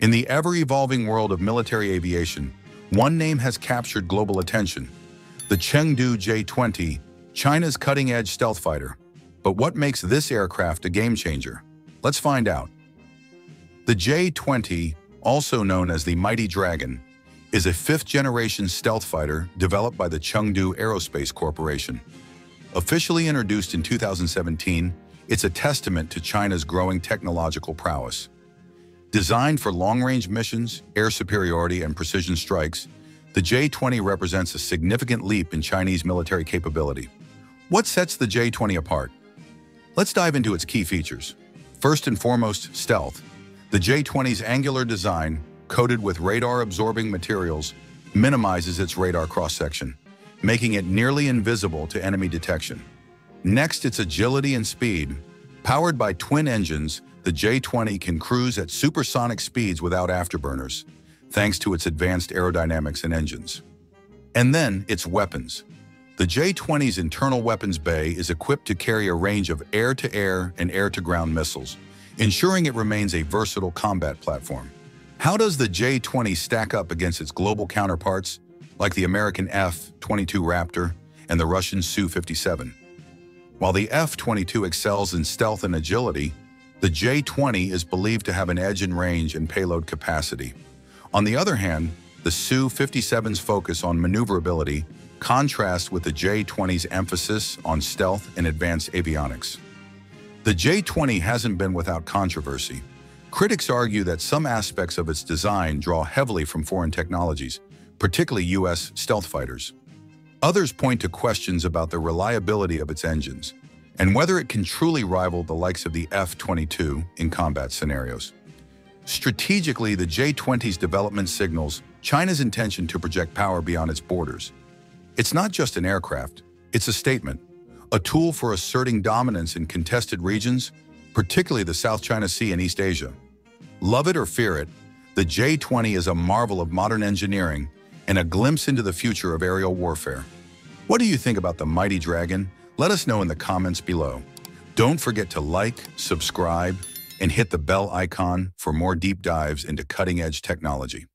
In the ever-evolving world of military aviation, one name has captured global attention, the Chengdu J-20, China's cutting-edge stealth fighter. But what makes this aircraft a game-changer? Let's find out. The J-20, also known as the Mighty Dragon, is a fifth-generation stealth fighter developed by the Chengdu Aerospace Corporation. Officially introduced in 2017, it's a testament to China's growing technological prowess. Designed for long-range missions, air superiority, and precision strikes, the J-20 represents a significant leap in Chinese military capability. What sets the J-20 apart? Let's dive into its key features. First and foremost, stealth. The J-20's angular design, coated with radar-absorbing materials, minimizes its radar cross-section, making it nearly invisible to enemy detection. Next, its agility and speed. Powered by twin engines, the J-20 can cruise at supersonic speeds without afterburners, thanks to its advanced aerodynamics and engines. And then, its weapons. The J-20's internal weapons bay is equipped to carry a range of air-to-air -air and air-to-ground missiles, ensuring it remains a versatile combat platform. How does the J-20 stack up against its global counterparts, like the American F-22 Raptor and the Russian Su-57? While the F-22 excels in stealth and agility, the J-20 is believed to have an edge in range and payload capacity. On the other hand, the Su-57's focus on maneuverability contrasts with the J-20's emphasis on stealth and advanced avionics. The J-20 hasn't been without controversy. Critics argue that some aspects of its design draw heavily from foreign technologies, particularly U.S. stealth fighters. Others point to questions about the reliability of its engines, and whether it can truly rival the likes of the F-22 in combat scenarios. Strategically, the J-20's development signals China's intention to project power beyond its borders. It's not just an aircraft, it's a statement, a tool for asserting dominance in contested regions, particularly the South China Sea and East Asia. Love it or fear it, the J-20 is a marvel of modern engineering and a glimpse into the future of aerial warfare. What do you think about the Mighty Dragon let us know in the comments below. Don't forget to like, subscribe, and hit the bell icon for more deep dives into cutting-edge technology.